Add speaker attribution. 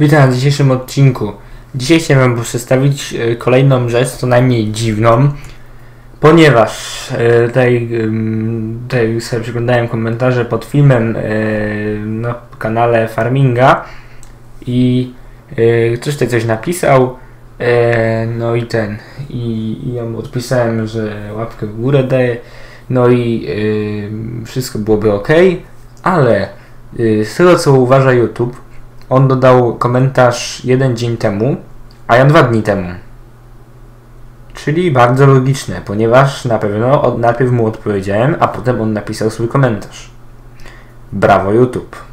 Speaker 1: Witam w dzisiejszym odcinku. Dzisiaj chciałem wam przedstawić e, kolejną rzecz, co najmniej dziwną, ponieważ e, tutaj, tutaj sobie przeglądałem komentarze pod filmem e, na kanale Farminga i ktoś tutaj coś napisał, no i ten, i, ja mu odpisałem, że łapkę w górę daję, no i wszystko byłoby ok, ale z tego co uważa YouTube, on dodał komentarz jeden dzień temu, a ja dwa dni temu. Czyli bardzo logiczne, ponieważ na pewno od, najpierw mu odpowiedziałem, a potem on napisał swój komentarz. Brawo YouTube.